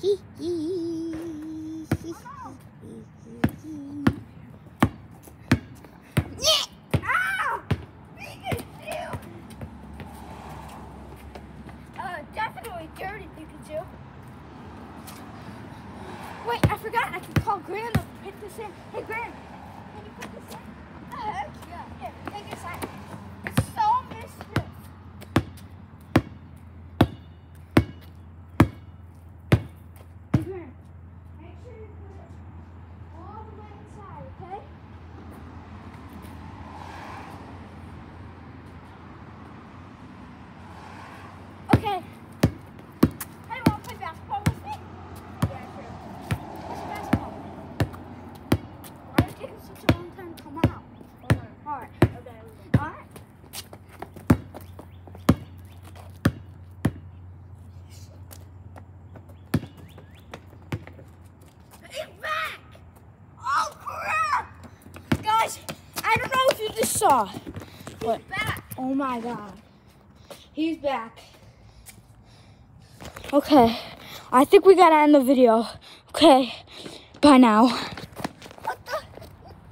Hee hee. Pikachu! Uh, definitely dirty Pikachu. Wait, I forgot I could call Gran to put this in. Hey, Gran, saw. But. Oh my god. He's back. Okay. I think we gotta end the video. Okay. Bye now.